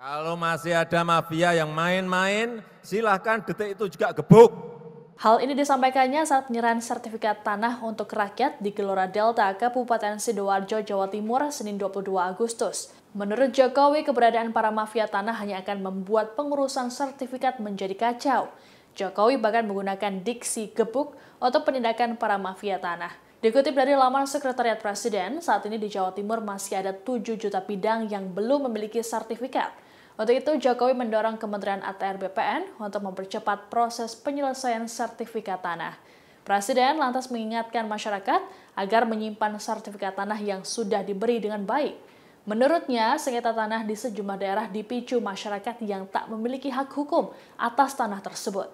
Kalau masih ada mafia yang main-main, silahkan detik itu juga gebuk. Hal ini disampaikannya saat penyerahan sertifikat tanah untuk rakyat di Gelora Delta, Kabupaten Sidoarjo, Jawa Timur, Senin 22 Agustus. Menurut Jokowi, keberadaan para mafia tanah hanya akan membuat pengurusan sertifikat menjadi kacau. Jokowi bahkan menggunakan diksi gebuk untuk penindakan para mafia tanah. Dikutip dari laman Sekretariat Presiden, saat ini di Jawa Timur masih ada 7 juta bidang yang belum memiliki sertifikat. Untuk itu, Jokowi mendorong Kementerian ATR BPN untuk mempercepat proses penyelesaian sertifikat tanah. Presiden lantas mengingatkan masyarakat agar menyimpan sertifikat tanah yang sudah diberi dengan baik. Menurutnya, sengketa tanah di sejumlah daerah dipicu masyarakat yang tak memiliki hak hukum atas tanah tersebut.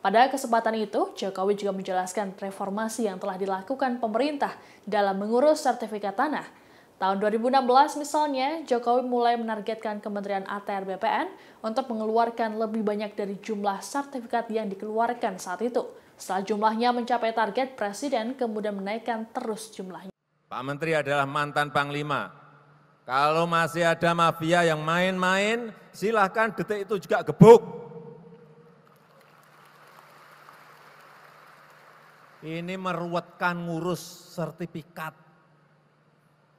Pada kesempatan itu, Jokowi juga menjelaskan reformasi yang telah dilakukan pemerintah dalam mengurus sertifikat tanah – Tahun 2016 misalnya, Jokowi mulai menargetkan Kementerian ATR BPN untuk mengeluarkan lebih banyak dari jumlah sertifikat yang dikeluarkan saat itu. Setelah jumlahnya mencapai target, Presiden kemudian menaikkan terus jumlahnya. Pak Menteri adalah mantan Panglima. Kalau masih ada mafia yang main-main, silahkan detik itu juga gebuk. Ini meruwetkan ngurus sertifikat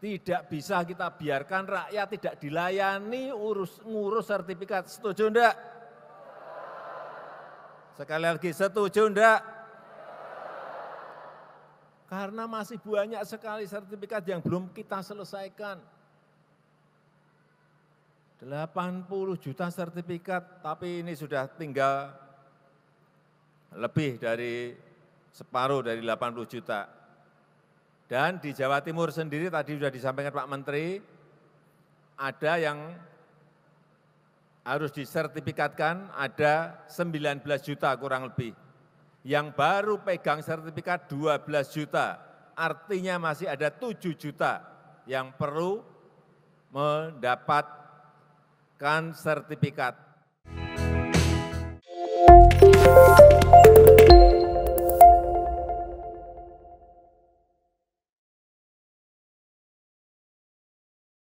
tidak bisa kita biarkan rakyat tidak dilayani urus ngurus sertifikat. Setuju enggak? Sekali lagi setuju enggak? Karena masih banyak sekali sertifikat yang belum kita selesaikan. 80 juta sertifikat, tapi ini sudah tinggal lebih dari separuh dari 80 juta. Dan di Jawa Timur sendiri tadi sudah disampaikan Pak Menteri, ada yang harus disertifikatkan ada 19 juta kurang lebih. Yang baru pegang sertifikat 12 juta, artinya masih ada 7 juta yang perlu mendapatkan sertifikat.